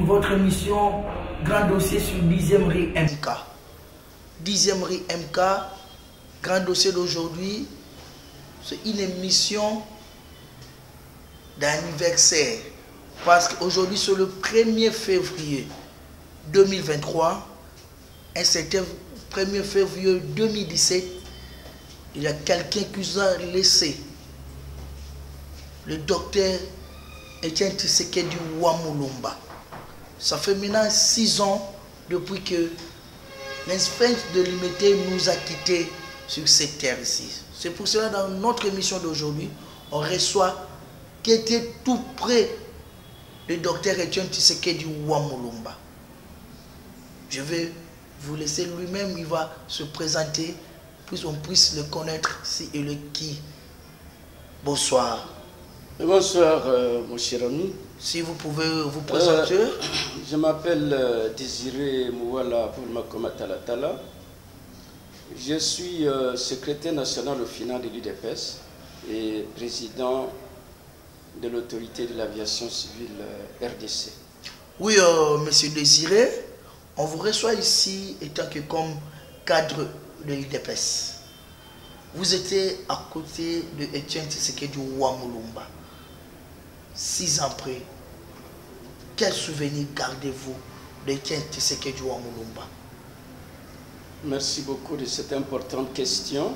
votre émission Grand Dossier sur 10e rue MK. 10e rue MK, Grand Dossier d'aujourd'hui, c'est une émission d'anniversaire. Parce qu'aujourd'hui, c'est le 1er février 2023, un certain 1er février 2017, il y a quelqu'un qui nous a laissé, le docteur Etienne Tshisekedi Wamulumba. Ça fait maintenant six ans depuis que l'inspecteur de l'humanité nous a quittés sur cette terre ici. C'est pour cela, dans notre émission d'aujourd'hui, on reçoit qui était tout près le docteur Etienne Tshisekedi Wamulumba. Je vais vous laisser lui-même, il va se présenter, pour qu'on puisse le connaître si et le qui. Bonsoir. Bonsoir, euh, mon cher ami. Si vous pouvez vous présenter. Euh, je m'appelle euh, Désiré Mouala Poulmakoma Talatala. Je suis euh, secrétaire national au final de l'UDPS et président de l'autorité de l'aviation civile RDC. Oui, euh, monsieur Désiré, on vous reçoit ici étant que comme cadre de l'UDPS. Vous étiez à côté de Etienne Tshisekedi Wamulumba. Six ans après, quel souvenir gardez-vous d'Etienne Tshisekedi Wamulumba Merci beaucoup de cette importante question.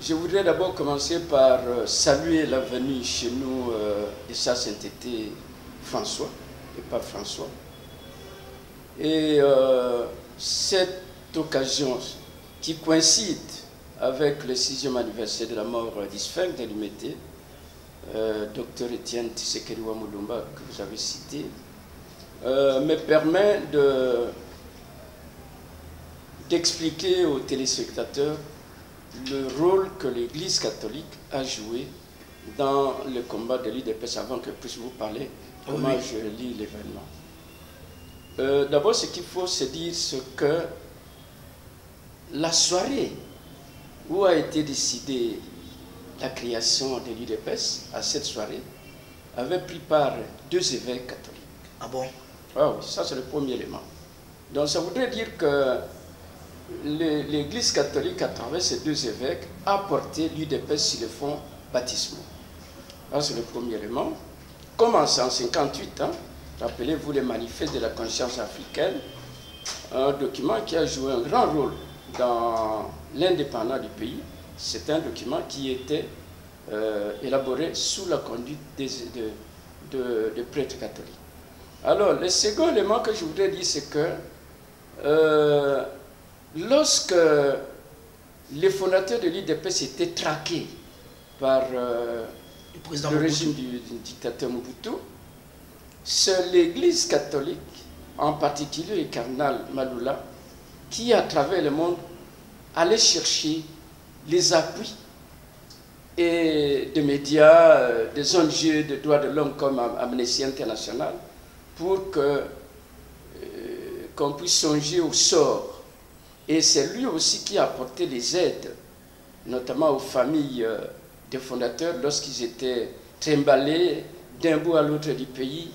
Je voudrais d'abord commencer par euh, saluer la venue chez nous euh, de sa sainteté François, et pas François. Et euh, cette occasion qui coïncide avec le sixième anniversaire de la mort d'Isfeng de l'Humété, euh, docteur Étienne Tshisekedi Wamulumba, que vous avez cité, euh, me permet de d'expliquer aux téléspectateurs le rôle que l'Église catholique a joué dans le combat de l'IDPS avant que je puisse vous parler comment Oui. je lis l'événement. Euh, D'abord, ce qu'il faut se dire, c'est que la soirée où a été décidée la création de l'IDPS, à cette soirée, avait pris part deux évêques catholiques. Ah bon? Ah oui, ça c'est le premier élément. Donc ça voudrait dire que l'Église catholique, à travers ces deux évêques, a porté l'UDPS sur le fond baptismal. Ça c'est le premier élément. Commence en 58, hein, rappelez-vous les manifestes de la conscience africaine, un document qui a joué un grand rôle dans l'indépendance du pays. C'est un document qui était euh, élaboré sous la conduite des, de- de- de prêtres catholiques. Alors, le second élément que je voudrais dire, c'est que euh, lorsque les fondateurs de l'IDPS étaient traqués par euh, Le président le Mobutu. régime du, du dictateur Mobutu, c'est l'Église catholique, en particulier le cardinal Malula, qui, à travers le monde, allait chercher les appuis et des médias, euh, des ONG de droits de l'homme comme Am- Amnesty International, pour que euh, qu'on puisse songer au sort. Et c'est lui aussi qui a apporté les aides, notamment aux familles euh, des fondateurs lorsqu'ils étaient trimballés d'un bout à l'autre du pays,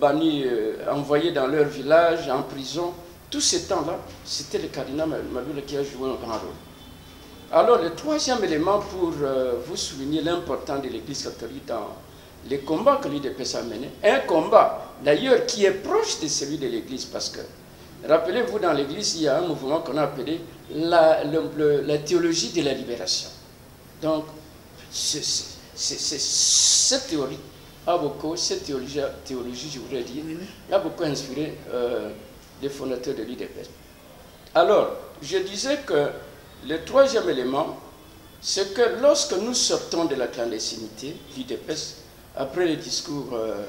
bannis, envoyés dans leur village, en prison. Tout ce temps-là, c'était le cardinal Malula qui a joué un grand rôle. Alors, le troisième élément pour euh, vous souligner l'importance de l'Église catholique dans les combats que l'IDPS a menés, un combat d'ailleurs qui est proche de celui de l'Église, parce que, rappelez-vous, dans l'Église, il y a un mouvement qu'on a appelé la, le- le- la théologie de la libération. Donc, c'est- cette théorie a beaucoup, cette théologie, théologie, je voudrais dire, a beaucoup inspiré euh, les fondateurs de l'IDPS. Alors, je disais que le troisième élément, c'est que lorsque nous sortons de la clandestinité, l'IDPS, après le discours euh,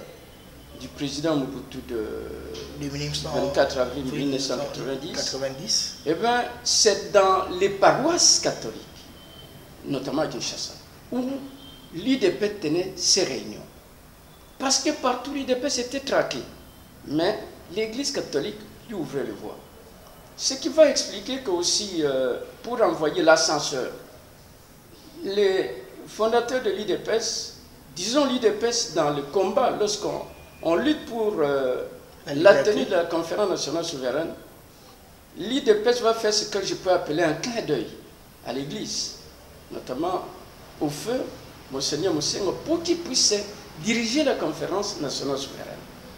du président Mobutu de De 1900 24 avril 1990, 90. eh c'est dans les paroisses catholiques, notamment à Kinshasa, où l'IDP tenait ses réunions. Parce que partout l'IDP s'était traqué. Mais l'Église catholique lui ouvrait les voies. Ce qui va expliquer que aussi, euh, pour envoyer l'ascenseur, les fondateurs de l'IDPS, disons l'IDPS dans le combat, lorsqu'on on lutte pour euh, La tenue de la conférence nationale souveraine, l'IDPS va faire ce que je peux appeler un clin d'œil à l'Église, notamment au feu Monseigneur Moussengo, pour qu'il puisse diriger la conférence nationale souveraine.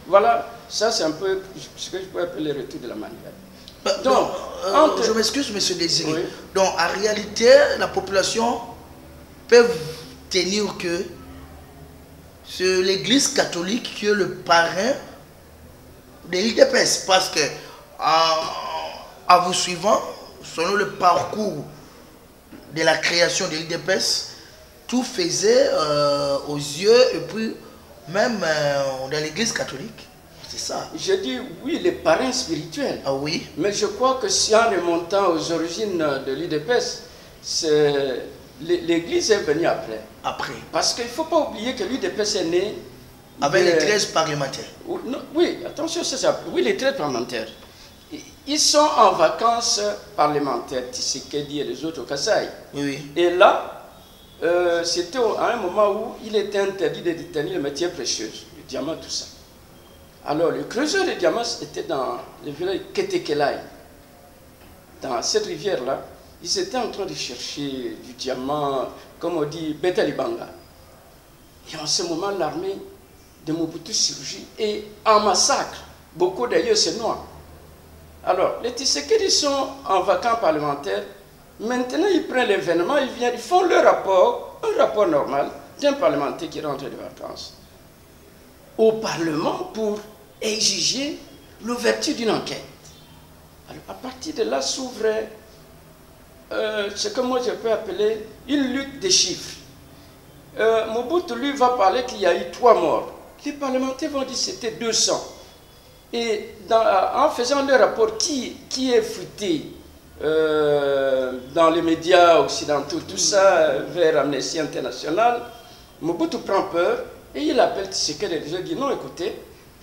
Voilà, ça c'est un peu ce que je peux appeler le retour de la manuelle. Bah, Donc, donc, euh, entre- je m'excuse, monsieur Désiré. Oui. Donc, en réalité, la population peut tenir que c'est l'église catholique qui est le parrain de l'IDPS. Parce que, en, en vous suivant, selon le parcours de la création de l'IDPS, tout faisait euh, aux yeux et puis même euh, dans l'église catholique. C'est ça. Je dis oui, les parrains spirituels. Ah oui. Mais je crois que si en remontant aux origines de l'UDPS, c'est- l'É- l'Église est venue après. Après. Parce qu'il ne faut pas oublier que l'UDPS est né. Avec de- les 13 parlementaires. Oui, attention, c'est ça. Oui, les 13 parlementaires. Ils sont en vacances parlementaires, Tshisekedi et les autres au Kasaï. Oui. Et là, euh, c'était à un moment où il était interdit de détenir les matières précieuses, le diamant, tout ça. Alors, le creuseur de diamants était dans le village Ketekelai. Dans cette rivière-là, ils étaient en train de chercher du diamant, comme on dit, Betalibanga. Et en ce moment, l'armée de Mobutu surgit et en massacre. Beaucoup d'ailleurs, c'est noir. Alors, les Tshisekedi sont en vacances parlementaires. Maintenant, ils prennent l'événement, ils viennent, ils font le rapport, un rapport normal d'un parlementaire qui rentre de vacances au Parlement pour exiger l'ouverture d'une enquête. À partir de là s'ouvre euh, ce que moi je peux appeler une lutte des chiffres. Euh, Mobutu, lui, va parler qu'il y a eu trois morts. Les parlementaires vont dire que c'était 200. Et en faisant le rapport qui, est fuité euh, dans les médias occidentaux, tout ça, vers Amnesty International, Mobutu prend peur et il appelle Tshisekedi il dit non, écoutez,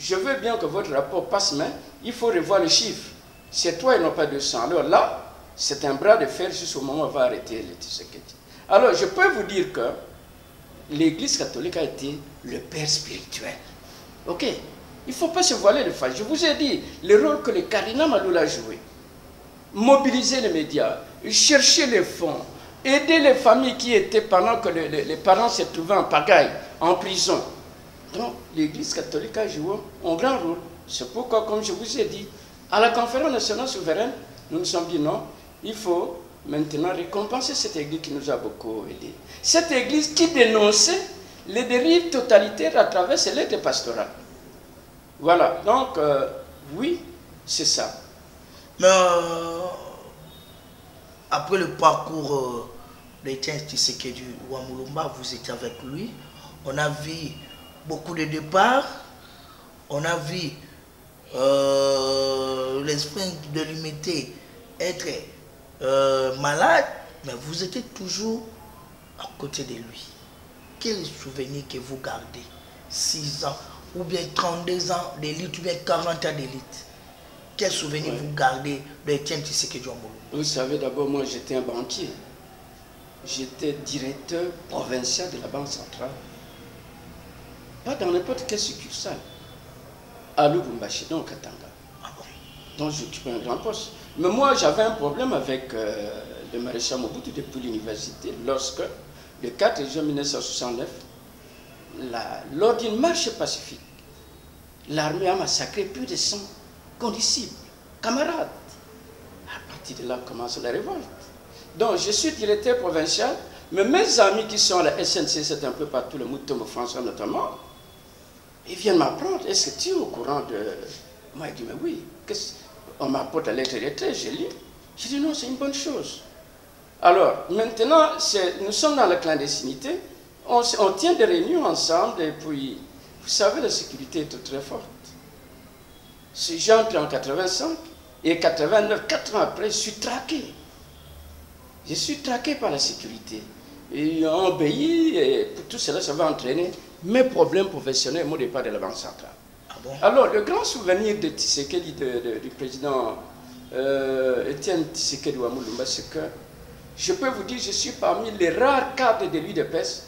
je veux bien que votre rapport passe, mais il faut revoir les chiffres. C'est toi et non pas 200. Alors là, c'est un bras de fer jusqu'au moment où on va arrêter les Tshisekedi. Alors, je peux vous dire que l'Église catholique a été le père spirituel. Ok? Il ne faut pas se voiler le face. Je vous ai dit le rôle que le cardinal Maloula a joué. Mobiliser les médias, chercher les fonds, aider les familles qui étaient pendant que les- les parents se trouvaient en pagaille, en prison. Donc, l'Église catholique a joué un grand rôle. C'est pourquoi, comme je vous ai dit, à la conférence nationale souveraine, nous nous sommes dit non, il faut maintenant récompenser cette Église qui nous a beaucoup aidés. Cette Église qui dénonçait les dérives totalitaires à travers ses lettres pastorales. Voilà, donc, euh, oui, c'est ça. Mais euh, après le parcours euh, d'Étienne Tshisekedi Ouamulumba, vous étiez avec lui. On a vu beaucoup de départs. On a vu euh, l'esprit de l'unité être euh, malade. Mais vous étiez toujours à côté de lui. Quel souvenir que vous gardez? 6 ans, ou bien 32 ans d'élite, ou bien 40 ans d'élite quel souvenir Ouais. vous gardez d'Étienne Tshisekedi Ouamoulo Vous savez, d'abord, moi, j'étais un banquier. J'étais directeur provincial de la Banque centrale. Pas dans n'importe quelle succursale. À Lubumbashi, donc Katanga. Ah Donc j'occupais un grand poste. Mais moi, j'avais un problème avec euh, le maréchal Mobutu depuis l'université lorsque, le 4 juin 1969, la- lors d'une marche pacifique, l'armée a massacré plus de 100 condisciples, camarades. À partir de là commence la révolte. Donc je suis directeur provincial, mais mes amis qui sont à la SNC, c'est un peu partout, le Moutombo François notamment, ils viennent m'apprendre, est-ce que tu es au courant de... Moi, je dis, mais oui, on m'apporte la lettre de lettre, j'ai lu. J'ai dit, non, c'est une bonne chose. Alors, maintenant, nous sommes dans la clandestinité, on, tient des réunions ensemble, et puis, vous savez, la sécurité est très forte. Si j'entre en 85, et 89, 4 ans après, je suis traqué. Je suis traqué par la sécurité. Et on obéit, et tout cela, ça va entraîner mes problèmes professionnels, mon départ de la Banque centrale. Ah bon? Alors, le grand souvenir de Tshisekedi, de- de- du président euh, Étienne Tshisekedi Ouamulumba, c'est que je peux vous dire, je suis parmi les rares cadres de l'UDPS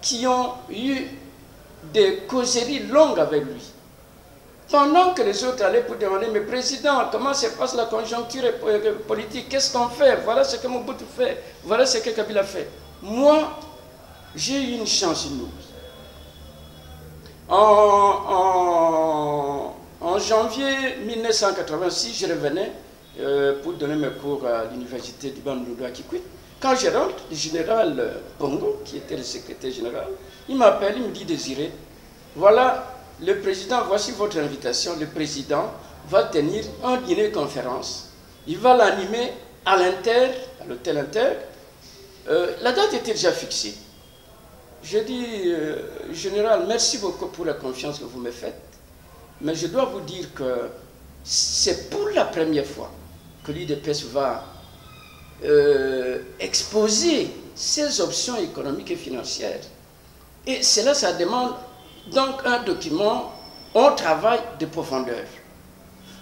qui ont eu des causeries longues avec lui. Pendant que les autres allaient pour demander, mais président, comment se passe la conjoncture politique? Qu'est-ce qu'on fait? Voilà ce que Mobutu fait. Voilà ce que Kabila fait. Moi, j'ai eu une chance nous. En, janvier 1986, je revenais euh, pour donner mes cours à l'université du Bandoudo à Kikwit. Quand je rentre, le général Bongo, qui était le secrétaire général, il m'appelle, il me dit Désiré, voilà le président, voici votre invitation. Le président va tenir un dîner-conférence. Il va l'animer à l'Inter, à l'hôtel Inter. Euh, la date était déjà fixée. Je dis, euh, général, merci beaucoup pour la confiance que vous me faites, mais je dois vous dire que c'est pour la première fois que l'IDPS va euh, exposer ses options économiques et financières. Et cela, ça demande donc un document, on travaille de profondeur.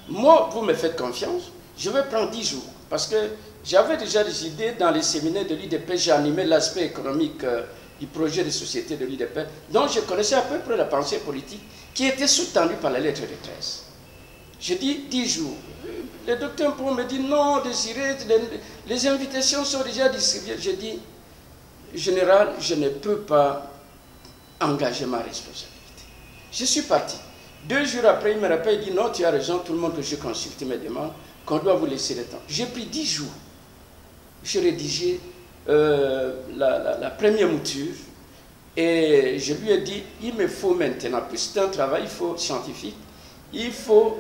Moi, vous me faites confiance, je vais prendre 10 jours, parce que j'avais déjà des idées dans les séminaires de l'IDP, j'ai animé l'aspect économique euh, du projet de société de l'IDP, donc je connaissais à peu près la pensée politique qui était sous-tendue par la lettre de 13. J'ai dit 10 jours. Le docteur Pou me dit non, Désiré, les, invitations sont déjà distribuées. J'ai dit, général, je ne peux pas engager ma responsabilité. Je suis parti. Deux jours après, il me rappelle, il dit non, tu as raison, tout le monde que je consulte me demande qu'on doit vous laisser le temps. J'ai pris dix jours. J'ai rédigé euh, la, première mouture et je lui ai dit, il me faut maintenant, plus c'est un travail il faut scientifique, il faut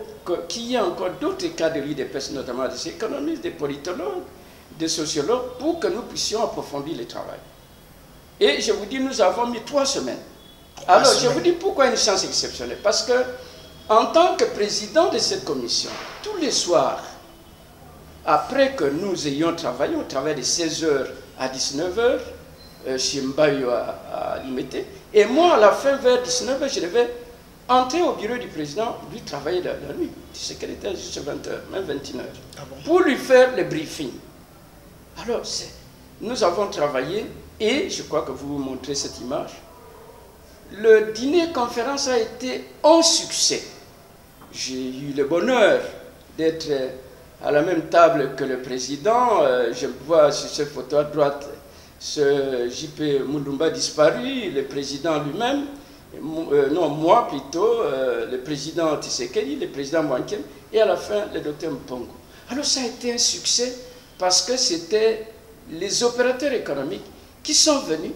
qu'il y ait encore d'autres cas de l'IDPS, notamment des économistes, des politologues, des sociologues, pour que nous puissions approfondir le travail. Et je vous dis, nous avons mis trois semaines. Alors, je vous dis pourquoi une chance exceptionnelle. Parce que, en tant que président de cette commission, tous les soirs, après que nous ayons travaillé, on travaille de 16h à 19h, euh, chez Mbayo à, à Limité, et moi, à la fin, vers 19h, je devais entrer au bureau du président, lui travailler la, la nuit, du secrétaire jusqu'à 20h, même 21h, ah pour lui faire le briefing. Alors, nous avons travaillé, et je crois que vous vous montrez cette image, le dîner-conférence a été un succès. J'ai eu le bonheur d'être à la même table que le président. Euh, je vois sur cette photo à droite ce JP Mundumba disparu, le président lui-même, euh, non, moi plutôt, euh, le président Tshisekedi, le président Mwankem, et à la fin, le docteur Mpongo. Alors ça a été un succès parce que c'était les opérateurs économiques qui sont venus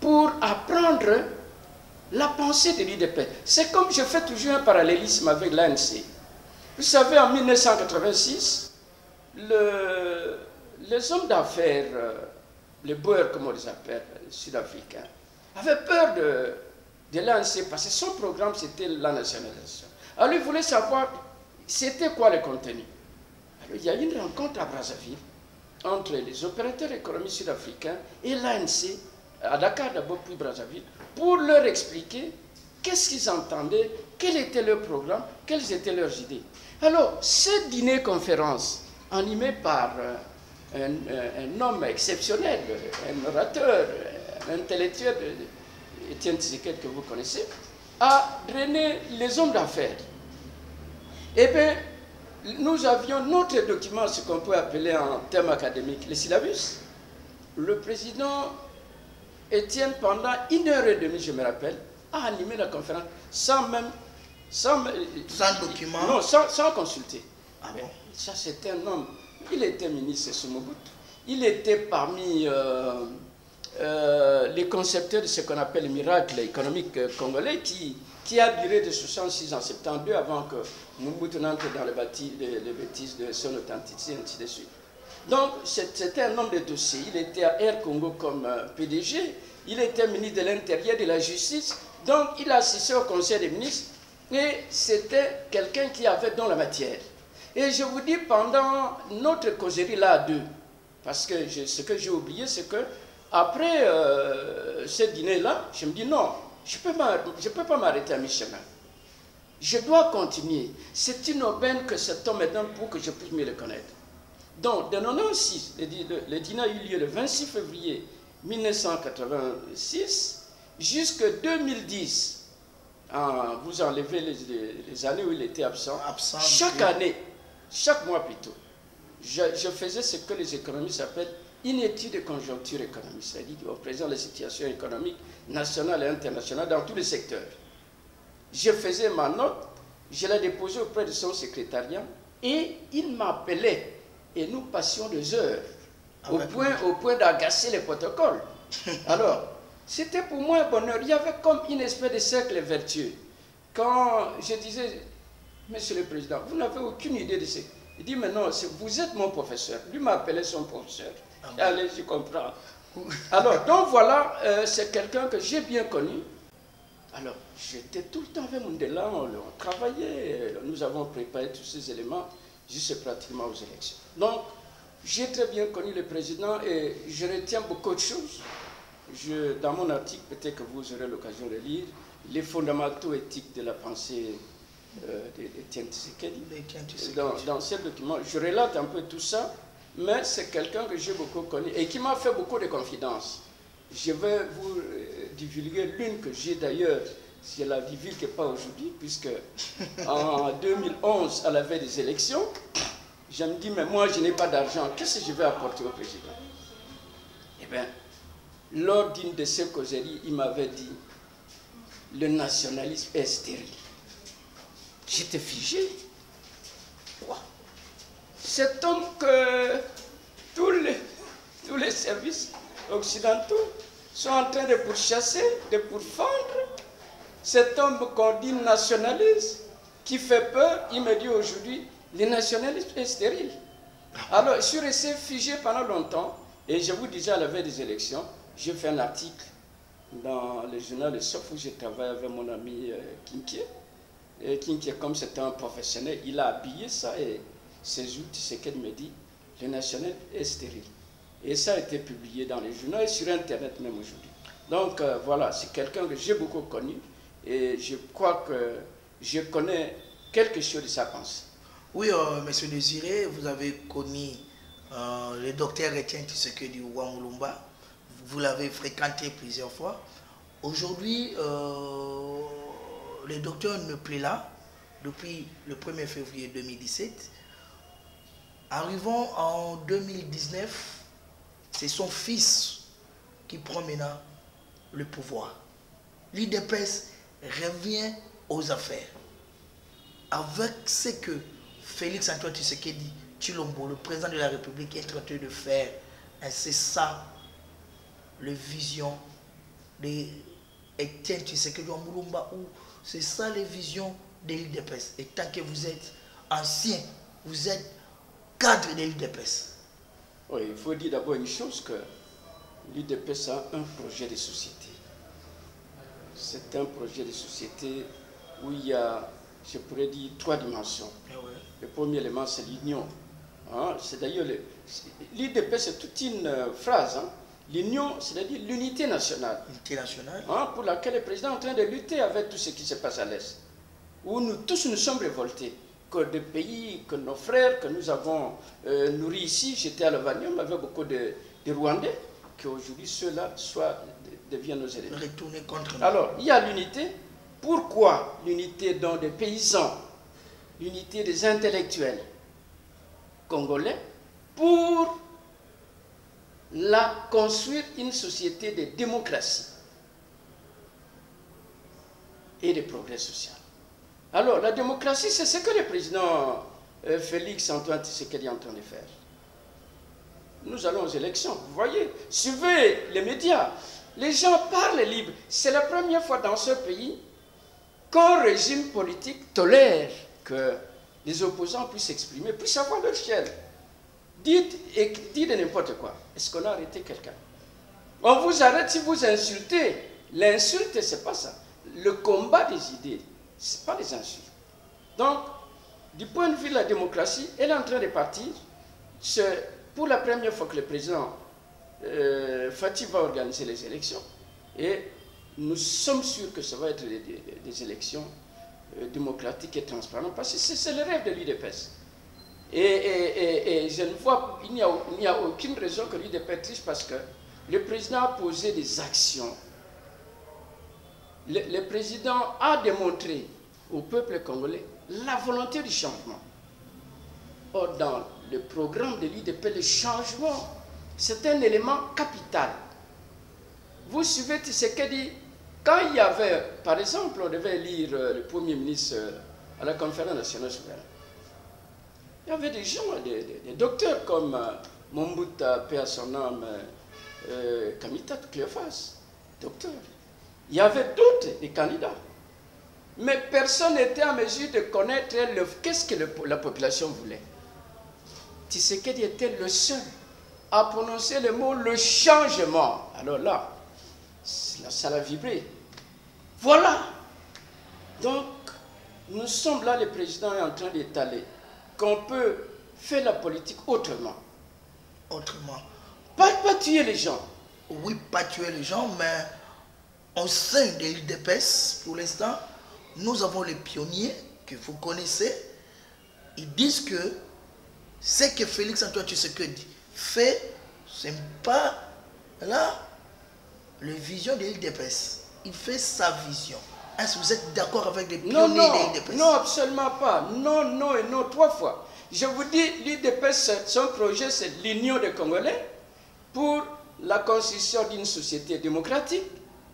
pour apprendre la pensée de l'IDP. C'est comme je fais toujours un parallélisme avec l'ANC. Vous savez, en 1986, les hommes d'affaires, euh, les boers, comme on les appelle, sud-africains, avaient peur de, de l'ANC parce que son programme, c'était la nationalisation. Alors, ils voulaient savoir, c'était quoi le contenu. Alors, il y a eu une rencontre à Brazzaville entre les opérateurs économiques sud-africains et l'ANC, à Dakar d'abord, puis Brazzaville, pour leur expliquer qu'est-ce qu'ils entendaient, quel était leur programme, quelles étaient leurs idées. Alors, ce dîner-conférence, animé par euh, euh, un, homme exceptionnel, un orateur, un intellectuel, Étienne Tshisekedi que vous connaissez, a drainé les hommes d'affaires. Eh bien, nous avions notre document, ce qu'on peut appeler en termes académiques, le syllabus. Le président Étienne, pendant une heure et demie, je me rappelle, a animé la conférence sans même. Sans, sans document Non, sans, sans consulter. Ah bon? Ça, c'était un homme. Il était ministre Mobutu. Il était parmi euh, euh, les concepteurs de ce qu'on appelle le miracle économique congolais qui, qui a duré de 66 en 72 avant que Mobutu n'entre dans les, les, bêtises de son authenticité, ainsi de suite. Donc, c'était un homme de dossier. Il était à Air Congo comme euh, PDG. Il était ministre de l'Intérieur et de la Justice. Donc, il assistait au Conseil des ministres. Et c'était quelqu'un qui avait dans la matière. Et je vous dis, pendant notre causerie là à deux, parce que ce que j'ai oublié, c'est que après euh, ce dîner-là, je me dis non, je ne peux pas m'arrêter à mi-chemin. Je dois continuer. C'est une aubaine que cet homme me donne pour que je puisse mieux le connaître. Donc, de 1996, le, dîner a eu lieu le 26 février 1986 jusqu'en 2010. Vous enlevez les, années où il était absent. absent chaque année, chaque mois plutôt, je, je, faisais ce que les économistes appellent une étude de conjoncture économique, c'est-à-dire qu'on présente la situation économique nationale et internationale dans tous les secteurs. Je faisais ma note, je la déposais auprès de son secrétariat et il m'appelait et nous passions des heures au point, au point d'agacer les protocoles. Alors, c'était pour moi un bonheur. Il y avait comme une espèce de cercle vertueux. Quand je disais, Monsieur le Président, vous n'avez aucune idée de ce. Il dit, mais non, vous êtes mon professeur. Lui m'appelait son professeur. Ah Allez, je comprends. Alors, donc voilà, euh, c'est quelqu'un que j'ai bien connu. Alors, j'étais tout le temps avec Mundela, on, on travaillait, nous avons préparé tous ces éléments juste pratiquement aux élections. Donc, j'ai très bien connu le président et je retiens beaucoup de choses. Je, dans mon article, peut-être que vous aurez l'occasion de lire, les fondamentaux éthiques de la pensée euh, d'Etienne Tshisekedi. Dans, dans ce document, je relate un peu tout ça, mais c'est quelqu'un que j'ai beaucoup connu et qui m'a fait beaucoup de confidences. Je vais vous euh, divulguer l'une que j'ai d'ailleurs, si elle la divulgue pas aujourd'hui, puisque en 2011, à la veille des élections, je me dis, mais moi, je n'ai pas d'argent, qu'est-ce que je vais apporter au président? Eh bien, lors d'une de ces causeries, il m'avait dit, le nationalisme est stérile. J'étais figé. Cet homme que tous les, tous les services occidentaux sont en train de pourchasser, de pourfendre, cet homme qu'on dit nationaliste, qui fait peur, il me dit aujourd'hui, le nationalisme est stérile. Alors, je suis resté figé pendant longtemps, et je vous disais à la veille des élections, j'ai fait un article dans le journal de Sof où je travaille avec mon ami euh, Kinkier. Et Kinkier, comme c'était un professionnel, il a habillé ça et ses outils, c'est qu'elle me dit, le national est stérile. Et ça a été publié dans les journaux et sur Internet même aujourd'hui. Donc euh, voilà, c'est quelqu'un que j'ai beaucoup connu et je crois que je connais quelque chose de sa pensée. Oui, euh, Monsieur Désiré, vous avez connu euh, le docteur Etienne Tshisekedi Ouamulumba. Vous l'avez fréquenté plusieurs fois. Aujourd'hui, euh, le docteur ne plaît là depuis le 1er février 2017. Arrivant en 2019, c'est son fils qui maintenant le pouvoir. L'IDPS revient aux affaires. Avec ce que Félix Antoine Tshisekedi Chilombo, le président de la République, est en train de faire, c'est ça, la vision de Etienne Tshisekedi Mulumba, ou c'est ça les visions de l'IDPS. Et tant que vous êtes ancien, vous êtes cadre de l'IDPS. Oui, il faut dire d'abord une chose que l'IDPS a un projet de société. C'est un projet de société où il y a, je pourrais dire, trois dimensions. Eh ouais. Le premier élément, c'est l'union. Hein? C'est d'ailleurs, l'IDP, c'est toute une euh, phrase. Hein? L'union, c'est-à-dire l'unité nationale. L'unité nationale. Hein? Pour laquelle le président est en train de lutter avec tout ce qui se passe à l'Est. Où nous tous nous sommes révoltés. Que des pays, que nos frères, que nous avons euh, nourris ici, j'étais à Lavanium avec beaucoup de, de Rwandais, qu'aujourd'hui ceux-là deviennent nos ennemis. Retourner contre nous. Alors, il y a l'unité. Pourquoi l'unité dans des paysans L'unité des intellectuels congolais pour la construire une société de démocratie et de progrès social. Alors, la démocratie, c'est ce que le président euh, Félix Antoine Tshisekedi est en train de faire. Nous allons aux élections. Vous voyez, suivez les médias. Les gens parlent libre. C'est la première fois dans ce pays qu'un régime politique tolère que les opposants puissent s'exprimer, puissent avoir leur chaîne. Dites, dites n'importe quoi. Est-ce qu'on a arrêté quelqu'un? On vous arrête si vous insultez. L'insulte, c'est pas ça. Le combat des idées, c'est pas les insultes. Donc, du point de vue de la démocratie, elle est en train de partir. Pour la première fois que le président euh, Fatih va organiser les élections. Et nous sommes sûrs que ça va être des, des, des élections euh, démocratiques et transparentes, parce que c'est le rêve de l'UDPS. Et, je ne vois, il n'y a, aucune raison que l'UDPS triche parce que le président a posé des actions le, président a démontré au peuple congolais la volonté du changement. Or, dans le programme de l'IDP, le changement, c'est un élément capital. Vous suivez ce que dit quand il y avait, par exemple, on devait lire euh, le Premier ministre euh, à la conférence nationale souveraine, il y avait des gens, des, docteurs comme euh, Mombuta, paix à son âme, euh, euh, Kamitat docteur. Il y avait d'autres, des candidats. Mais personne n'était en mesure de connaître qu'est-ce que la population voulait. Tshisekedi était le seul à prononcer le mot le changement. Alors là, ça ça l'a vibré. Voilà. Donc, nous sommes là, le président est en train d'étaler qu'on peut faire la politique autrement. Autrement. Pas, pas tuer les gens. Oui, pas tuer les gens, mais au sein de l'IDPS, pour l'instant, nous avons les pionniers que vous connaissez. Ils disent que ce que Félix Antoine Tshisekedi fait, ce n'est pas là la vision de l'IDPS. Il fait sa vision. Est-ce que vous êtes d'accord avec les Non, pionniers non, de l'IDPS non, absolument pas. Non, non et non, trois fois. Je vous dis, l'IDPS, son projet, c'est l'Union des Congolais pour la constitution d'une société démocratique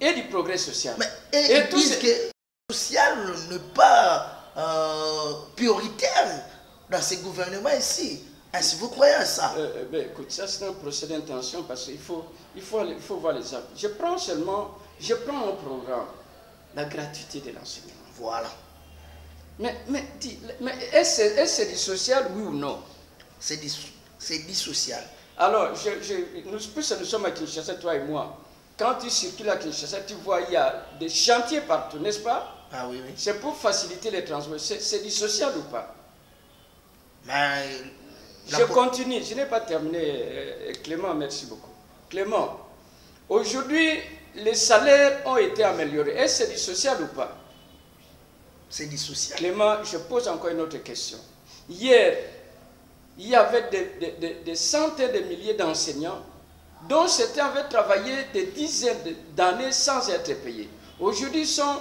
et du progrès social. Mais et Et ils tous disent que le social n'est pas euh, prioritaire dans ce gouvernement ici. Est-ce que vous croyez à ça? Euh, euh, ben, écoute, ça c'est un procès d'intention parce qu'il faut, il faut, il faut voir les actes. Je prends seulement, je prends un programme, la gratuité de l'enseignement. Voilà. Mais, mais, mais est-ce c'est du social, oui ou non? C'est c'est dit social. Alors, je, je- nous, puisque nous sommes à Kinshasa, toi et moi, quand tu circules à Kinshasa, tu vois, il y a des chantiers partout, n'est-ce pas? Ah oui, oui. C'est pour faciliter les transports. C'est du social ou pas? Mais la Je continue, je n'ai pas terminé. euh, Clément, merci beaucoup. Clément, aujourd'hui, les salaires ont été améliorés. Est-ce que c'est du social ou pas? C'est dit social. Clément, je pose encore une autre question. Hier, il y avait des, des- des- des centaines de milliers d'enseignants dont certains avaient travaillé des dizaines d'années sans être payés. Aujourd'hui, ils sont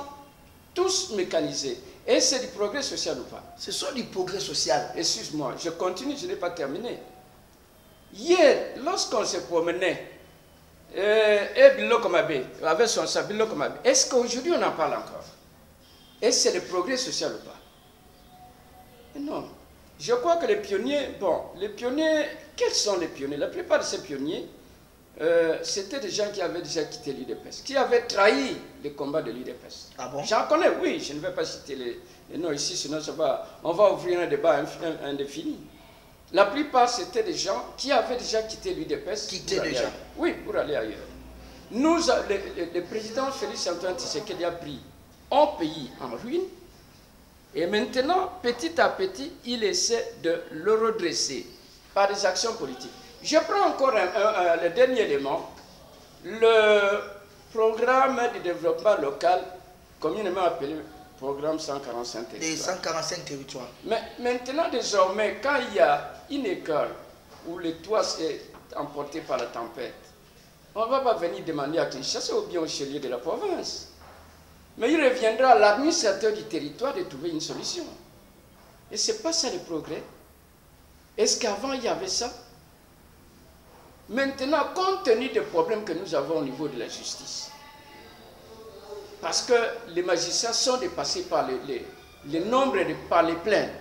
tous mécanisés. Et c'est du progrès social ou pas? Ce sont du progrès social. Excuse-moi, je continue, je n'ai pas terminé. Hier, lorsqu'on se promenait, et Bilo Komabe, avec son sac, Bilo Komabe, est-ce qu'aujourd'hui on en parle encore? Est-ce que c'est le progrès social ou pas? Non. Je crois que les pionniers, bon, les pionniers, quels sont les pionniers? La plupart de ces pionniers, euh, c'était des gens qui avaient déjà quitté l'IDPS, qui avaient trahi les combats de l'IDPS. Ah bon? J'en connais, oui, je ne vais pas citer les, les noms ici, sinon ça va, on va ouvrir un débat indéfini. La plupart, c'était des gens qui avaient déjà quitté l'UDPS. Quitté déjà. ailleurs. Oui, pour aller ailleurs. Nous, a- le, le- le président Félix Antoine Tshisekedi a pris un pays en ruine et maintenant, petit à petit, il essaie de le redresser par des actions politiques. Je prends encore un- un- un- le dernier élément, le programme de développement local, communément appelé programme 145 Des territoires. 145 territoires. Mais maintenant, désormais, quand il y a une école où le toit est emporté par la tempête, on ne va pas venir demander à Kinshasa ou bien au chelier de la province. Mais il reviendra à l'administrateur du territoire de trouver une solution. Et ce n'est pas ça le progrès. Est-ce qu'avant il y avait ça? Maintenant, compte tenu des problèmes que nous avons au niveau de la justice, parce que les magistrats sont dépassés par les, les- les nombres de par les plaintes.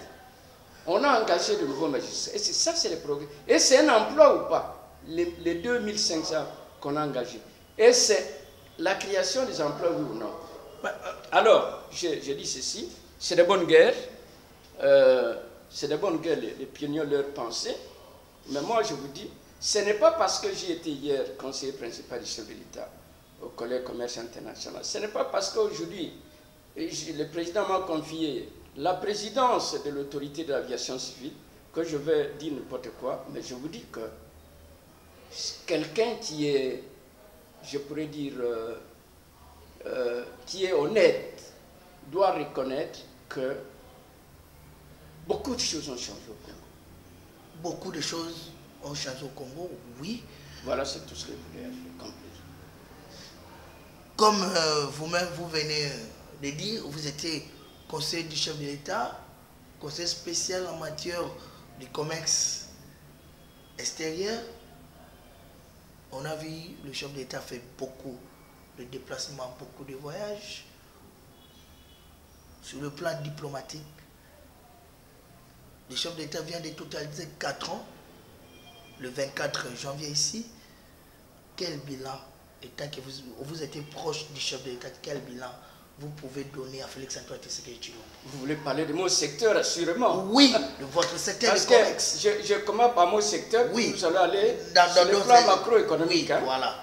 On a engagé de nouveaux magistrats. Et c'est ça, c'est le progrès. Et c'est un emploi ou pas? Les, les 2500 qu'on a engagés. Et c'est la création des emplois, oui ou non? Mais, euh, Alors, je, je dis ceci c'est de bonnes guerres. euh, c'est de bonnes guerres, les, les pionniers leur pensaient. Mais moi, je vous dis, ce n'est pas parce que j'ai été hier conseiller principal du chef de l'État au Collège Commerce International. Ce n'est pas parce qu'aujourd'hui, le président m'a confié la présidence de l'autorité de l'aviation civile que je vais dire n'importe quoi, mais je vous dis que quelqu'un qui est, je pourrais dire, euh, euh, qui est honnête doit reconnaître que beaucoup de choses ont changé au Congo. beaucoup de choses ont changé au Congo, oui. Voilà, c'est tout ce que je voulais conclure. Comme euh, vous-même, vous venez de dire, vous étiez conseiller du chef de l'État, conseiller spécial en matière du commerce extérieur. On a vu le chef de l'État fait beaucoup de déplacements, beaucoup de voyages. Sur le plan diplomatique, le chef d'État vient de totaliser 4 ans, le 24 janvier ici. Quel bilan, étant que vous, vous étiez proche du chef de l'État, quel bilan vous pouvez donner à Félix Antoine Tshisekedi Vous voulez parler de mon secteur, assurément Oui, de votre secteur Parce que je, je commence par mon secteur, Oui. nous allons aller Dans- sur dans le plan macroéconomique. Oui, hein. voilà.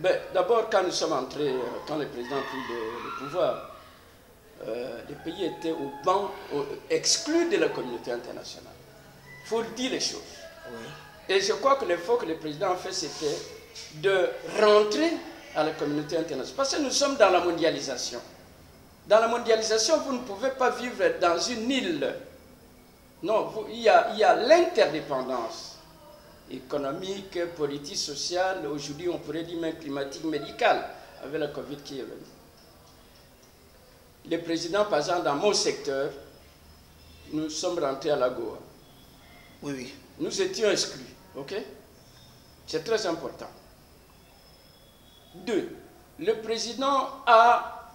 Ben, D'abord, quand nous sommes entrés, euh, quand le président a pris le, pouvoir, euh, le pays était au banc, au- exclu de la communauté internationale. Il faut dire les choses. Oui. Et je crois que l'effort que le président a fait, c'était de rentrer à la communauté internationale. Parce que nous sommes dans la mondialisation. Dans la mondialisation, vous ne pouvez pas vivre dans une île. Non, vous- il y a, il y a l'interdépendance économique, politique, sociale, aujourd'hui on pourrait dire même climatique, médicale, avec la Covid qui est venue. Le président, par exemple, dans mon secteur, nous sommes rentrés à la Goa Oui, oui. nous étions exclus. OK? C'est très important. Deux, le président a,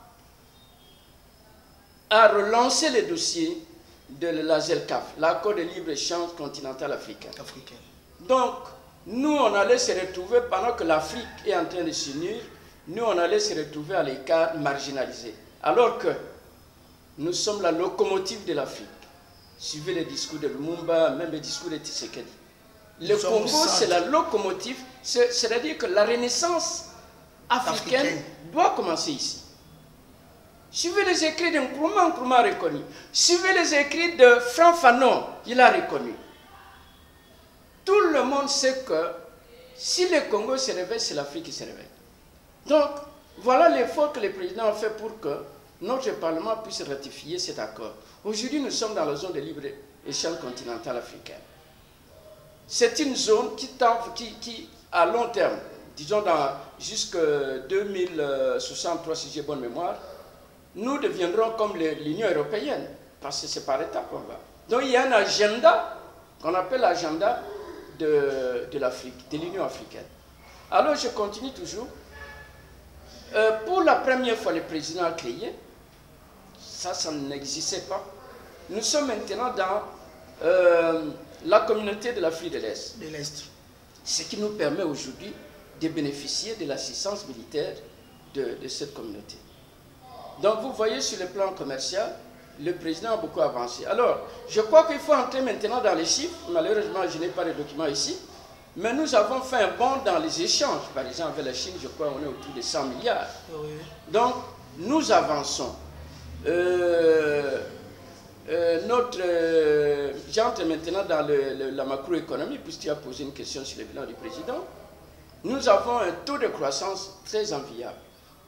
a relancé le dossier de la ZELCAF, l'accord de libre-échange continental africain. Africaine. Donc, nous, on allait se retrouver, pendant que l'Afrique est en train de s'unir, nous, on allait se retrouver à l'écart marginalisé. Alors que nous sommes la locomotive de l'Afrique. Suivez les discours de Lumumba, même les discours de Tshisekedi. Le Nous Congo, c'est la locomotive, c'est- c'est-à-dire que la renaissance africaine, doit commencer ici. Suivez les écrits de Nkrumah, Nkrumah reconnu. Suivez les écrits de Franck Fanon, il a reconnu. Tout le monde sait que si le Congo se réveille, c'est l'Afrique qui se réveille. Donc, voilà l'effort que le président a fait pour que notre Parlement puisse ratifier cet accord. Aujourd'hui, nous sommes dans la zone de libre-échange continentale africaine. C'est une zone qui, à long terme, disons dans jusqu'à 2063, si j'ai bonne mémoire, nous deviendrons comme l'Union européenne, parce que c'est par étapes qu'on va. Donc il y a un agenda qu'on appelle l'agenda de, de l'Afrique, de l'Union africaine. Alors je continue toujours. Euh, pour la première fois, le président a créé, ça, ça n'existait pas. Nous sommes maintenant dans euh, la communauté de l'Afrique de l'Est De l'Est. ce qui nous permet aujourd'hui de bénéficier de l'assistance militaire de, de cette communauté. Donc vous voyez sur le plan commercial, le président a beaucoup avancé. Alors, je crois qu'il faut entrer maintenant dans les chiffres. Malheureusement, je n'ai pas de documents ici. Mais nous avons fait un bond dans les échanges. Par exemple, avec la Chine, je crois qu'on est autour de 100 milliards. Donc, nous avançons. Euh, euh, notre, euh, J'entre maintenant dans le- le- la macroéconomie, puisque tu as posé une question sur le bilan du président. Nous avons un taux de croissance très enviable.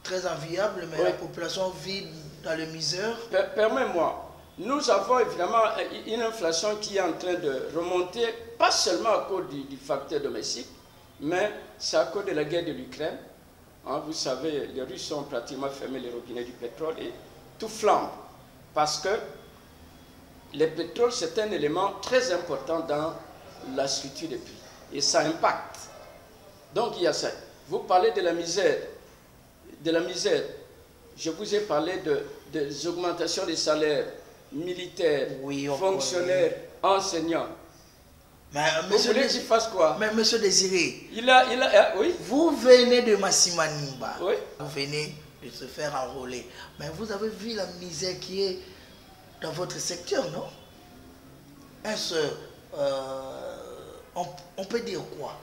Très enviable, mais Oui. la population vit dans le misère. Per- Permets-moi, nous avons évidemment une inflation qui est en train de remonter, pas seulement à cause du, du facteur domestique, mais c'est à cause de la guerre de l'Ukraine. Hein, vous savez, les Russes ont pratiquement fermé les robinets du pétrole et tout flambe. Parce que le pétrole, c'est un élément très important dans la structure des pays. Et ça impacte. Donc il y a ça. Vous parlez de la misère. De la misère. Je vous ai parlé de, des augmentations des salaires militaires, Oui, fonctionnaires, enseignants. Mais Vous monsieur, voulez qu'il fasse quoi? Mais monsieur Désiré, Il a, il a, ah, oui, vous venez de Massimanimba. oui. Vous venez de se faire enrôler. Mais vous avez vu la misère qui est dans votre secteur, non? Est-ce. euh, on, on peut dire quoi?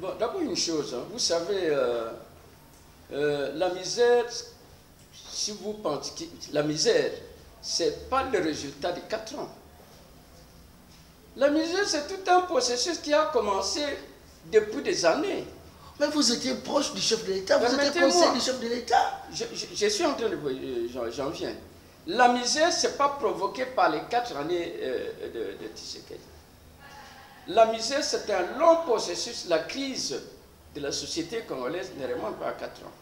Bon, d'abord une chose, hein, vous savez, euh, euh, la misère, si vous pensez que la misère, c'est pas le résultat de 4 ans. La misère, c'est tout un processus qui a commencé depuis des années. Mais vous étiez proche du chef de l'État, vous étiez conseiller du chef de l'État. Je, je- je suis en train de... euh, j'en- viens. La misère, ce n'est pas provoqué par les 4 années euh, de, de Tshisekedi. La misère, c'est un long processus. La crise de la société congolaise ne remonte pas à 4 ans.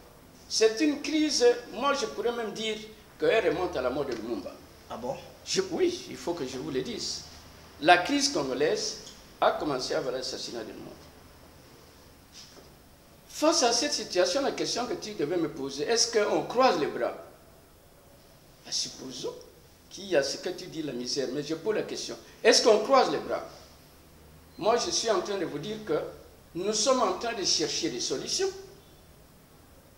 C'est une crise, moi je pourrais même dire qu'elle remonte à la mort de Lumumba. Ah bon? Je- oui, il faut que je vous le dise. La crise congolaise a commencé avec l'assassinat de Lumumba. Face à cette situation, la question que tu devais me poser, est-ce qu'on croise les bras? Ben, Supposons qu'il y a ce que tu dis, la misère, mais je pose la question, est-ce qu'on croise les bras? Moi, je suis en train de vous dire que nous sommes en train de chercher des solutions.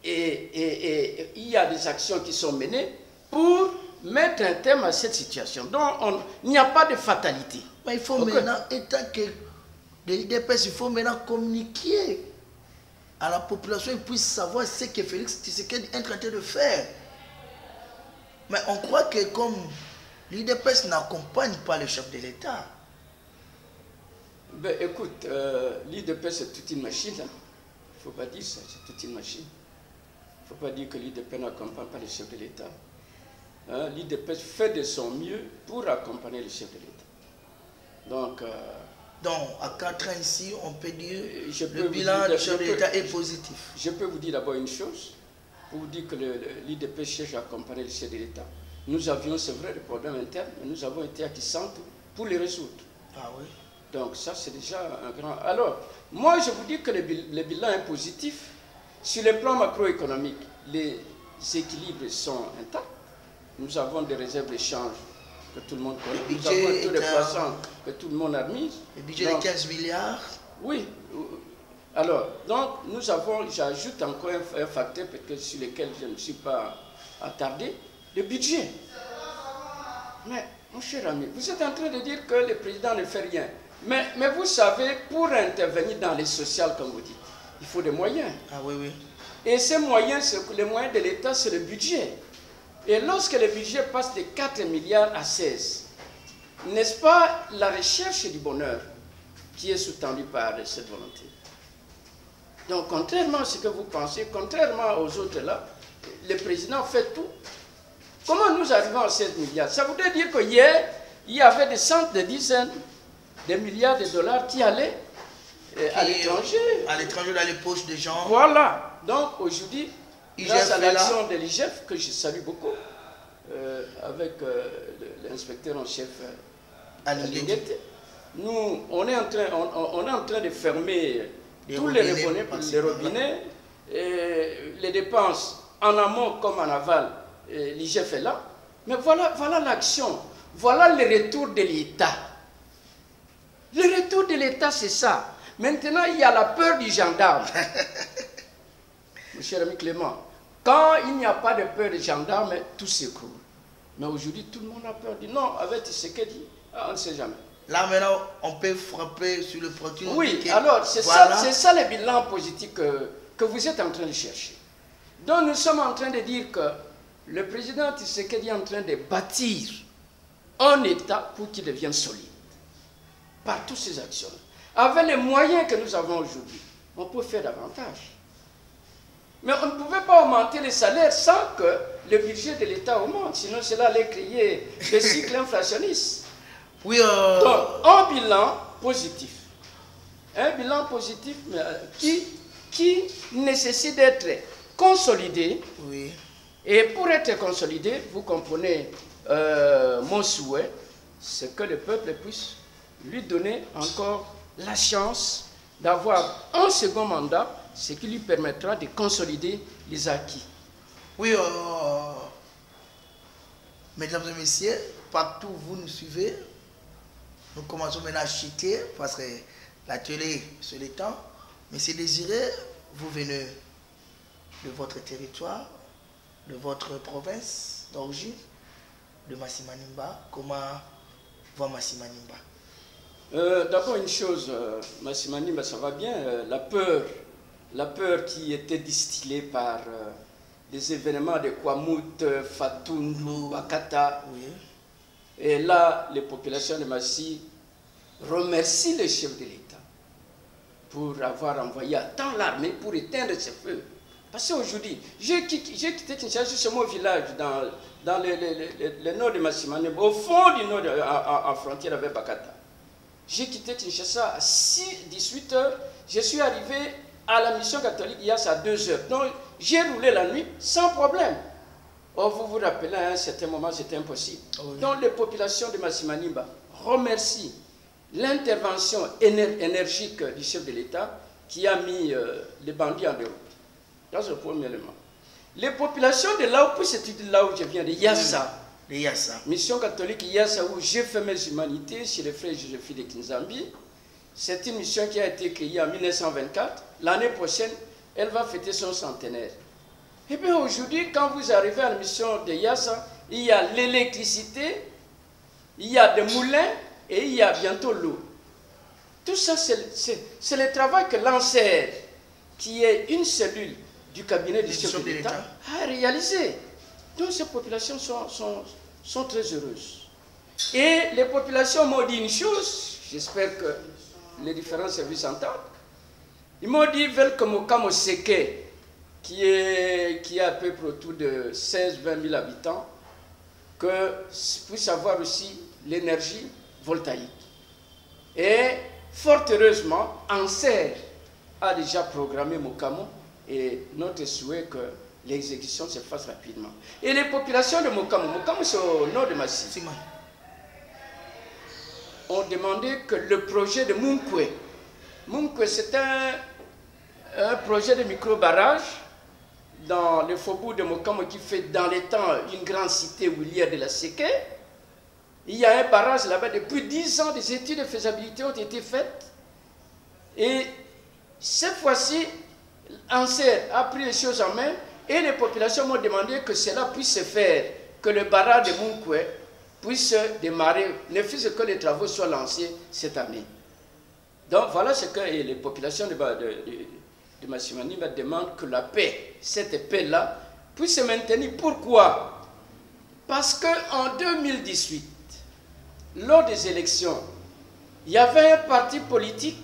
Et, et- et il y a des actions qui sont menées pour mettre un terme à cette situation. Donc, on- il n'y a pas de fatalité. Mais il faut maintenant, étant que les IDPS, il faut maintenant communiquer à la population, ils puissent savoir ce que Félix Tshisekedi est en train de faire. Mais on croit que comme l'IDPS n'accompagne pas le chef de l'État, Ben, écoute, euh, l'IDP, c'est toute une machine. Il ne faut pas dire ça, c'est toute une machine. Il ne faut pas dire que l'IDP n'accompagne pas le chef de l'État. Hein, L'IDP fait de son mieux pour accompagner le chef de l'État. Donc, euh, donc à 4 ans ici, on peut dire Je peux le bilan du chef de l'État est positif. je peux vous dire d'abord une chose, pour vous dire que l'IDP cherche à accompagner le chef de l'État. Nous avions, c'est vrai, des problèmes internes, mais nous avons été acquissantes pour les résoudre. Ah oui. Donc ça, c'est déjà un grand... Alors, moi, je vous dis que le, bil- le bilan est positif. Sur le plan macroéconomique, les équilibres sont intacts. Nous avons des réserves d'échange que tout le monde connaît. Le Nous budget avons que tout le monde admise. Le budget Donc, de 15 milliards. Oui. Alors, donc, nous avons, j'ajoute encore un, un facteur peut-être sur lequel je ne suis pas attardé, le budget. Mais, mon cher ami, vous êtes en train de dire que le président ne fait rien. Mais, mais vous savez, pour intervenir dans les sociales, comme vous dites, il faut des moyens. Ah oui, oui. Et ces moyens, les moyens de l'État, c'est le budget. Et lorsque le budget passe de 4 milliards à 16, n'est-ce pas la recherche du bonheur qui est sous-tendue par cette volonté? Donc, contrairement à ce que vous pensez, contrairement aux autres là, le président fait tout. Comment nous arrivons à 16 milliards? Ça voudrait dire que hier, il y avait des centaines, des dizaines de milliards de dollars qui allaient euh, à Qui- l'étranger. À l'étranger, dans les poches des gens. Voilà. Donc aujourd'hui, grâce à l'action de l'IGF, que je salue beaucoup, euh, avec euh, l'inspecteur en chef euh. Alingeti, nous, on est, en train, on, est en train de fermer Les tous les robinets les robinets, et les dépenses en amont comme en aval, l'IGF est là. Mais voilà, voilà l'action, voilà le retour de l'État. Le retour de l'État, c'est ça. Maintenant, il y a la peur du gendarme. Mon cher ami Clément, quand il n'y a pas de peur du gendarme, tout s'écroule. Mais aujourd'hui, tout le monde a peur. Dit non, avec ce dit, ah, on ne sait jamais. Là maintenant, on peut frapper sur le produit. Oui, alors c'est voilà. ça, ça le bilan positif que, que vous êtes en train de chercher. Donc nous sommes en train de dire que le président Tshisekedi est en train de bâtir un État pour qu'il devienne solide. Par toutes ces actions. Avec les moyens que nous avons aujourd'hui, on peut faire davantage. Mais on ne pouvait pas augmenter les salaires sans que le budget de l'État augmente, sinon cela allait créer des cycles inflationnistes. Oui, euh, Donc, un bilan positif. Un bilan positif mais, euh, qui, qui nécessite d'être consolidé. oui. Et pour être consolidé, vous comprenez euh, mon souhait, c'est que le peuple puisse lui donner encore la chance d'avoir un second mandat, ce qui lui permettra de consolider les acquis. Oui, euh, mesdames et messieurs, partout vous nous suivez, nous commençons maintenant à chuter parce que la télé, c'est le temps. Mais c'est désiré, vous venez de votre territoire, de votre province d'origine, de Massimanimba. Comment va Massimanimba Euh, D'abord une chose, euh, Massimani, ben, ça va bien. euh, la peur, la peur qui était distillée par les événements de Kwamut, Fatundu, Bakata. Oui. Et là, les populations de Massi remercient le chef de l'État pour avoir envoyé à temps l'armée pour éteindre ce feu. Parce qu'aujourd'hui, j'ai quitté, Kinshasa, c'est mon village dans, dans le, le- le- le nord de Massimani, au fond du nord, en frontière avec Bakata. J'ai quitté Kinshasa à 6, 18 heures. Je suis arrivé à la mission catholique Yas à 2 heures. Donc, j'ai roulé la nuit sans problème. Or, vous vous rappelez, à un certain moment, c'était impossible. Oui. Donc, les populations de Massimanimba remercient l'intervention éner- énergique du chef de l'État qui a mis euh, les bandits en déroute. C'est le premier élément. Les populations de là où, c'est là où je viens, de Yassa, de Yassa. mission catholique Yassa, où j'ai fait mes humanités chez le frère Joséphine de Kinzambi. C'est une mission qui a été créée en 1924. L'année prochaine, elle va fêter son centenaire. Et bien aujourd'hui, quand vous arrivez à la mission de Yassa, il y a l'électricité, il y a des moulins et il y a bientôt l'eau. Tout ça, c'est le travail que l'ANSER, qui est une cellule du cabinet du chef de l'État. a réalisé. Donc ces populations sont, sont, sont très heureuses. Et les populations m'ont dit une chose, j'espère que les différents services entendent. Ils m'ont dit, que Mokamo Seke, qui, est, qui a à peu près autour de 16-20 000 habitants, que puisse avoir aussi l'énergie voltaïque. Et fort heureusement, Anser a déjà programmé Mokamo et notre souhait que l'exécution se fasse rapidement. Et les populations de Mokamo, Mokamo c'est au nord de Massy, Sima. ont demandé que le projet de Munkwe, Munkwe c'est un, un projet de micro-barrage dans le faubourg de Mokamo qui fait dans les temps une grande cité où il y a de la séquelle. Il y a un barrage là-bas. Depuis 10 ans, des études de faisabilité ont été faites. Et cette fois-ci, Anser a pris les choses en main et les populations m'ont demandé que cela puisse se faire, que le barrage de Munkwe puisse démarrer, ne fût-ce que les travaux soient lancés cette année. Donc voilà ce que les populations de, de, de, de demandent que la paix, cette paix-là, puisse se maintenir. Pourquoi? Parce qu'en 2018, lors des élections, il y avait un parti politique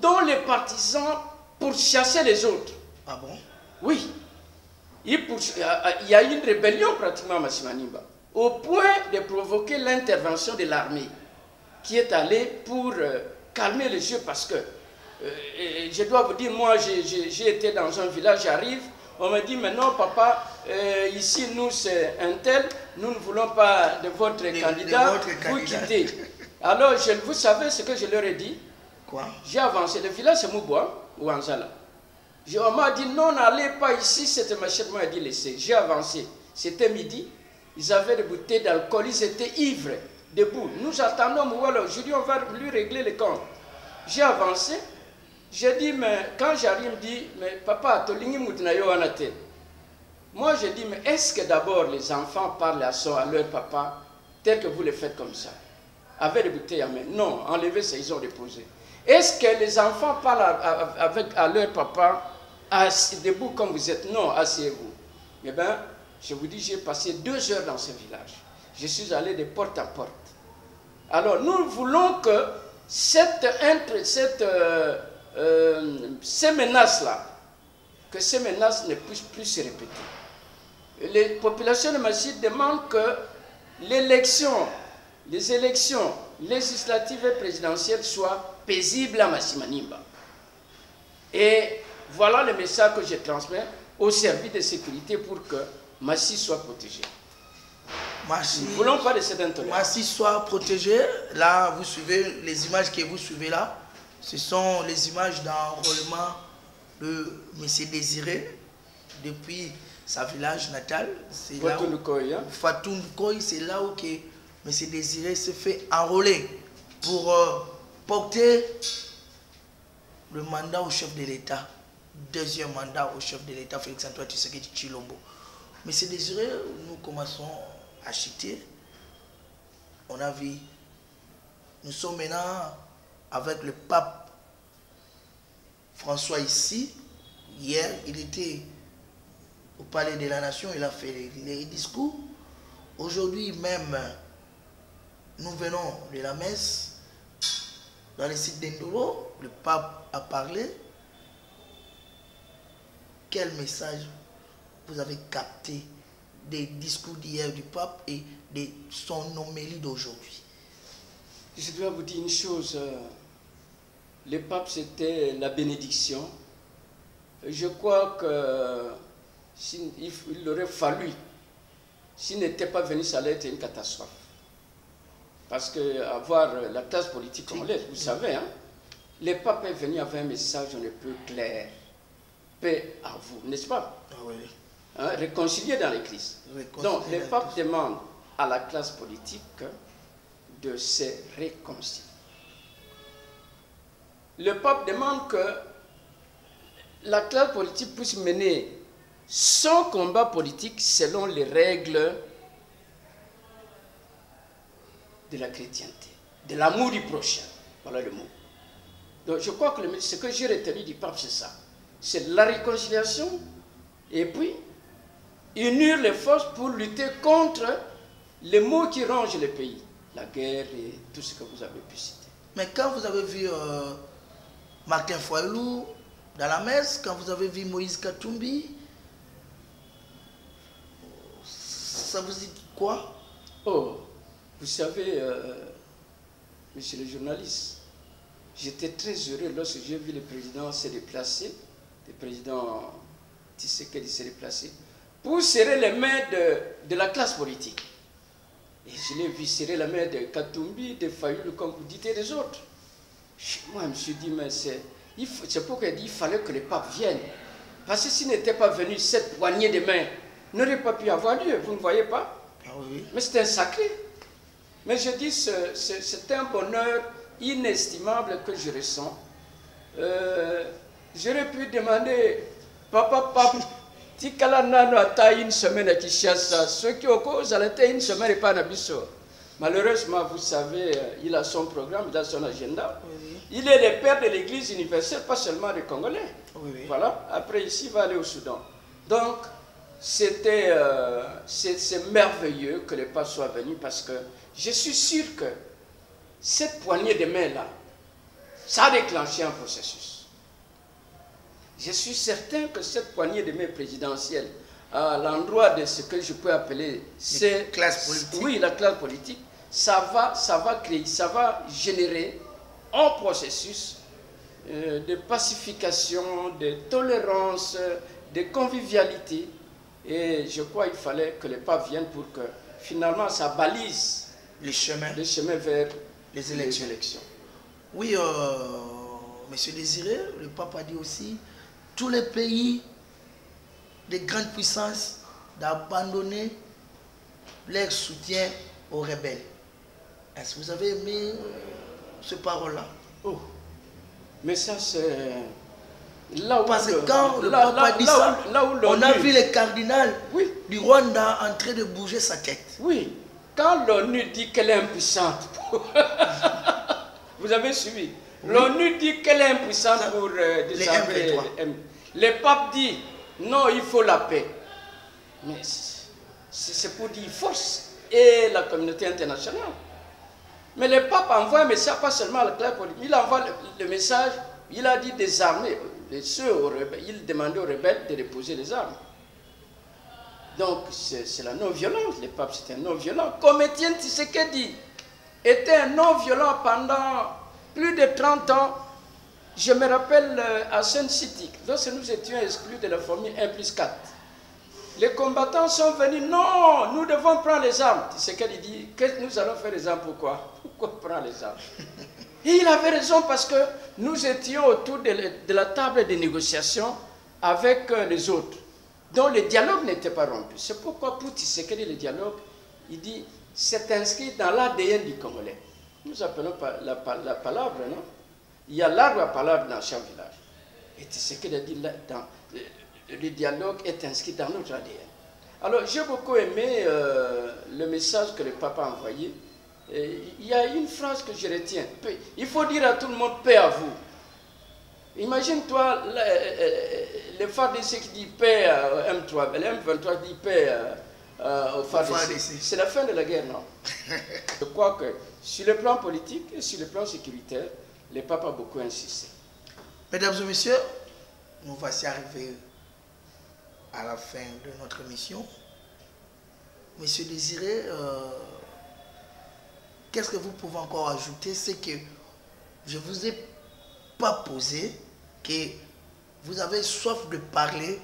dont les partisans pourchassaient les autres. Ah bon? Oui. Il, y a eu une rébellion pratiquement à Massimanimba, au point de provoquer l'intervention de l'armée, qui est allée pour euh, calmer les jeux, parce que, euh, je dois vous dire, moi j'ai- été dans un village, j'arrive, on me dit, mais non papa, euh, ici nous c'est un tel, nous ne voulons pas de votre de candidat, votre vous candidat. quittez. Alors, je, vous savez ce que je leur ai dit? Quoi? J'ai avancé. Le village, c'est Mouboua ou Anzala. Je- On m'a dit non, n'allez pas ici. Cette machette m'a dit laissez. J'ai avancé. C'était midi. Ils avaient des bouteilles d'alcool. Ils étaient ivres, debout. Nous attendons Mouboua. Aujourd'hui, on va lui régler les comptes. J'ai avancé. J'ai dit, mais quand j'arrive, il me dit, mais papa, tolingi mutnayo anate. Moi, je dis, mais est-ce que d'abord les enfants parlent à, son, à leur papa tel que vous le faites comme ça? Avec des bouteilles à main Non, enlevez ça, ils ont déposé. Est-ce que les enfants parlent avec, à leur papa assis- debout comme vous êtes Non, asseyez-vous. Eh bien, je vous dis, j'ai passé deux heures dans ce village. Je suis allé de porte à porte. Alors, nous voulons que cette, cette, euh, euh, ces menaces-là, que ces menaces ne puissent plus se répéter. Les populations de Massy demandent que l'élection, les élections législatives et présidentielles soient paisibles à Massimanimba. Et voilà le message que je transmets au service de sécurité pour que Massy soit protégé. Massi, Nous ne voulons pas de cette intolérance. Massi soit protégé. Là, vous suivez les images que vous suivez là. Ce sont les images d'enrôlement de M. Désiré depuis sa village natal. C'est là. Fatou Nkoy, c'est là où que M. Désiré se fait enrôler pour euh, porter le mandat au chef de l'État. Deuxième mandat au chef de l'État, Félix Antoine Tshisekedi Chilombo. M. Désiré, nous commençons à chuter. On a vu, nous sommes maintenant avec le pape François ici. Hier, il était au Palais de la Nation, il a fait les, discours. Aujourd'hui même, nous venons de la messe dans le site d'Endolo. Le pape a parlé. Quel message vous avez capté des discours d'hier du pape et de son homélie d'aujourd'hui? Je dois vous dire une chose. euh, le pape, c'était la bénédiction. Je crois que il aurait fallu, s'il n'était pas venu, ça allait être une catastrophe. Parce que avoir la classe politique congolaise, vous savez, hein, le pape est venu avec un message est peu clair. Paix à vous, n'est-ce pas Ah oui. Hein, réconcilier dans l'Église. Donc, le pape demande à la classe politique de se réconcilier. Le pape demande que la classe politique puisse mener son combat politique selon les règles de la chrétienté, de l'amour du prochain. Voilà le mot. Donc je crois que ce que j'ai retenu du pape, c'est ça. C'est la réconciliation. Et puis unir les forces pour lutter contre les maux qui rongent le pays, la guerre et tout ce que vous avez pu citer. Mais quand vous avez vu euh, Martin Foilou dans la messe, quand vous avez vu Moïse Katumbi, ça vous dit quoi? Oh, vous savez, euh, monsieur le journaliste, j'étais très heureux lorsque j'ai vu le président se déplacer, le président Tshisekedi se déplacer, pour serrer les mains de, de la classe politique. Et je l'ai vu serrer la main de Katumbi, de Fayoulou, comme vous dites, et des autres. Moi, je me suis dit, mais c'est pourquoi il fallait que le pape vienne. Parce que s'il n'était pas venu, cette poignée de main n'aurait pas pu avoir lieu. Vous ne voyez pas? Ah oui. Mais c'est un sacré. Mais je dis, c'est un bonheur inestimable que je ressens. Euh, J'aurais pu demander, papa, papa, tikala nano ata une semaine à Kinshasa. Soki okozala te une semaine epai na biso malheureusement vous savez euh, il a son programme il a son agenda. Oui, il est le père de l'église universelle pas seulement des congolais. Oui. voilà. Après ici il va aller au Soudan. Donc c'était euh, c'est merveilleux que le pape soit venu parce que je suis sûr que cette poignée de main là ça a déclenché un processus je suis certain que cette poignée de main présidentielle, à l'endroit de ce que je peux appeler c'est classe politique. Oui, la classe politique, ça va, ça va créer, ça va générer un processus euh, de pacification, de tolérance, de convivialité. Et je crois qu'il fallait que le pape vienne pour que finalement ça balise les chemins, le chemin vers les élections. les élections. Oui, euh, Monsieur Désiré, le pape a dit aussi, tous les pays de grandes puissances d'abandonner leur soutien aux rebelles. Est-ce que vous avez aimé ce parole-là? Oh, mais ça c'est là où Parce que quand le là- dit là ça, où- on a vu le cardinal Oui, du Rwanda en train de bouger sa tête. oui. Quand l'ONU dit qu'elle est impuissante, vous avez suivi. L'ONU dit qu'elle est impuissante Ça, pour euh, désarmer M23. les M. Le pape dit non, il faut la paix. Mais c'est pour dire force et la communauté internationale. Mais le pape envoie un message, pas seulement à la classe politique, il envoie le, le message, il a dit des armées, les ceux aux rebelles, il demandait aux rebelles de déposer les armes. Donc c'est c'est la non-violence, le pape c'était un non-violent. Comme Étienne Tshisekedi était un non-violent pendant plus de 30 ans, je me rappelle euh, à Sun City, lorsque nous étions exclus de la formule 1 plus 4, les combattants sont venus, non, nous devons prendre les armes. Tshisekedi dit, que nous allons faire les armes, pourquoi? Pourquoi prendre les armes? Il avait raison parce que nous étions autour de, la- table de négociation avec euh, les autres, dont le dialogue n'était pas rompu. C'est pourquoi pour Tshisekedi, le dialogue, il dit, c'est inscrit dans l'ADN du Congolais. Nous appelons la, la palabre, non? Il y a l'arbre à palabre dans chaque village. Et Tshisekedi a dit, là, dans, le, dialogue est inscrit dans notre ADN. Alors, j'ai beaucoup aimé euh, le message que le papa a envoyé. Et il y a une phrase que je retiens. Il faut dire à tout le monde paix à vous. Imagine-toi le, euh, le FARDC qui dit paix à M3, le M23 dit paix euh, euh, au. FARDC. C'est la fin de la guerre, non? Je crois que sur le plan politique et sur le plan sécuritaire, le pape a beaucoup insisté. Mesdames et messieurs, nous voici arrivés à la fin de notre émission. Monsieur Désiré, euh, qu'est-ce que vous pouvez encore ajouter? C'est que je vous ai pas posé, que vous avez soif de parler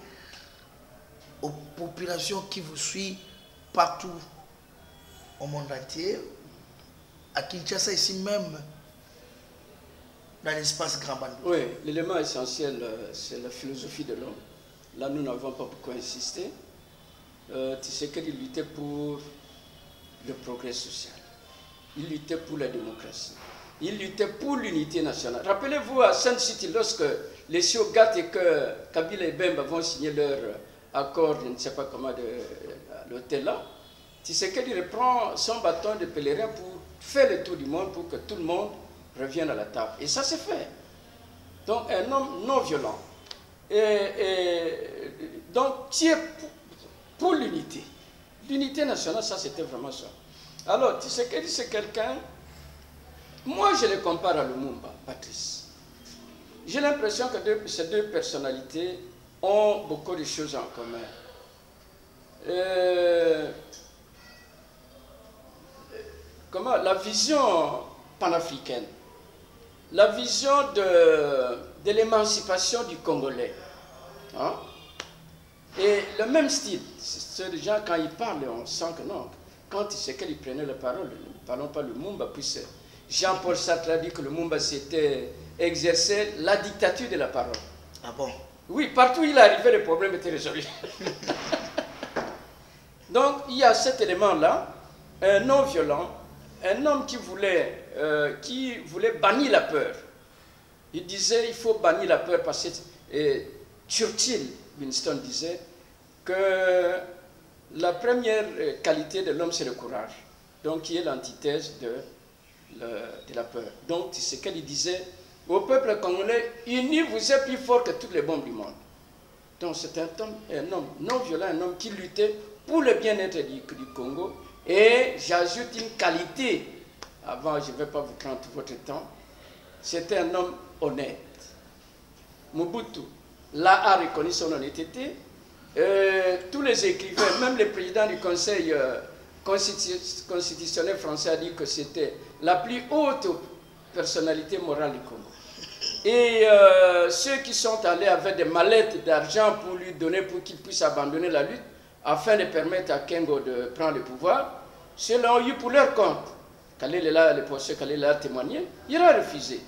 aux populations qui vous suivent partout au monde entier, à Kinshasa ici même, dans l'espace Grand Bandou. Oui, l'élément essentiel, euh, c'est la philosophie de l'homme. Là, nous n'avons pas beaucoup insisté. Euh, luttait pour le progrès social. Il luttait pour la démocratie. Il luttait pour l'unité nationale. Rappelez-vous à Sun City, lorsque les Siogat et que Kabila et Bemba vont signer leur accord, je ne sais pas comment, de, à l'hôtel là, qu'il reprend son bâton de pèlerin pour faire le tour du monde pour que tout le monde revienne à la table. Et ça s'est fait. Donc, un homme non violent. Et, donc, tu es pour, l'unité. L'unité nationale, ça, c'était vraiment ça. Alors, tu sais que c'est quelqu'un. Moi, je le compare à Lumumba, Patrice. J'ai l'impression que ces deux personnalités ont beaucoup de choses en commun. Euh, comment? La vision panafricaine, la vision de, de l'émancipation du Congolais. hein? Et le même style, c'est des gens, quand ils parlent, on sent que non. Quand c'est qu'ils prenaient la parole, ne parlons pas le Mumba, puis Jean-Paul Sartre a dit que le Mumba c'était exercer la dictature de la parole. Ah bon? Oui, partout où il arrivait, le problème était résolu. Donc, il y a cet élément-là, un non violent, un homme qui voulait, euh, qui voulait bannir la peur. Il disait il faut bannir la peur parce que euh, Churchill, Winston disait que la première qualité de l'homme c'est le courage, donc qui est l'antithèse de, la peur. Donc c'est ce qu'il disait au peuple congolais, unis vous êtes plus fort que toutes les bombes du monde. Donc c'est un homme, un homme non violent, un homme qui luttait pour le bien-être du Congo. Et j'ajoute une qualité, avant je ne vais pas vous prendre tout votre temps, c'était un homme honnête. Mobutu là a reconnu son honnêteté. Euh, tous les écrivains, même le président du Conseil euh, constitu- constitutionnel français a dit que c'était la plus haute personnalité morale du Congo. Et euh, ceux qui sont allés avec des mallettes d'argent pour lui donner pour qu'il puisse abandonner la lutte, afin de permettre à Kengo de prendre le pouvoir, ceux l'ont eu pour leur compte. Khalil est là, le professeur Khalil a témoigné, il a refusé.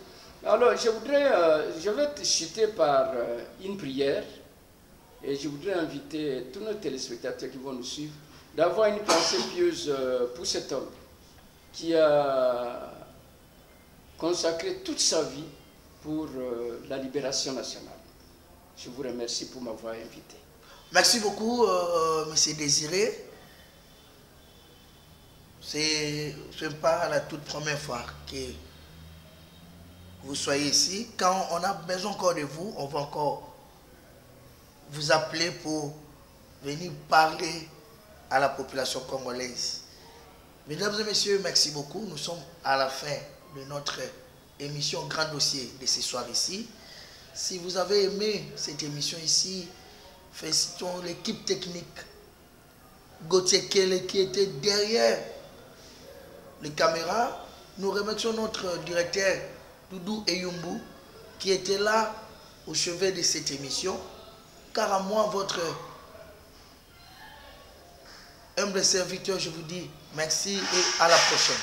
Alors, je voudrais, euh, je vais te citer par euh, une prière, et je voudrais inviter tous nos téléspectateurs qui vont nous suivre d'avoir une pensée pieuse euh, pour cet homme qui a consacré toute sa vie pour la libération nationale. Je vous remercie pour m'avoir invité. Merci beaucoup, Monsieur Désiré. C'est pas la toute première fois que vous soyez ici. Quand on a besoin encore de vous, on va encore vous appeler pour venir parler à la population congolaise. Mesdames et messieurs, merci beaucoup. Nous sommes à la fin de notre émission Grand Dossier de ce soir ici. Si vous avez aimé cette émission ici, félicitons l'équipe technique. Gauthier Kele qui était derrière les caméras, nous remercions notre directeur Doudou Eyumbu qui était là au chevet de cette émission. Car à moi, votre humble serviteur, je vous dis merci et à la prochaine.